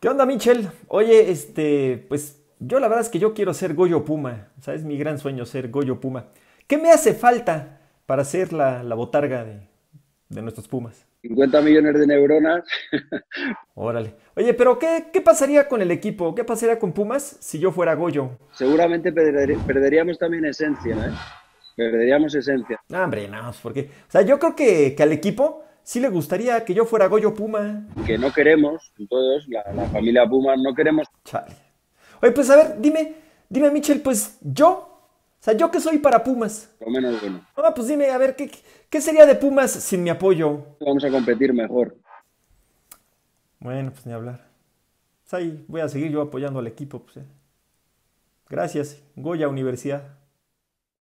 ¿Qué onda, Michel? Oye, este, pues yo la verdad es que yo quiero ser Goyo Puma. O sea, es mi gran sueño ser Goyo Puma. ¿Qué me hace falta para ser la, la botarga de, de nuestros Pumas? 50 millones de neuronas. Órale. Oye, pero ¿qué, ¿qué pasaría con el equipo? ¿Qué pasaría con Pumas si yo fuera Goyo? Seguramente perder- perderíamos también esencia, ¿eh? Perderíamos esencia. No, hombre, no, pues, porque. O sea, yo creo que, que al equipo sí le gustaría que yo fuera Goyo Puma. Que no queremos, todos, la, la familia Puma, no queremos Chale. Oye, pues a ver, dime, dime, Michel, pues yo. O sea, ¿yo qué soy para Pumas? lo menos bueno. Ah, pues dime, a ver, ¿qué, qué sería de Pumas sin mi apoyo? Vamos a competir mejor. Bueno, pues ni hablar. Pues ahí voy a seguir yo apoyando al equipo. Pues, eh. Gracias, Goya Universidad.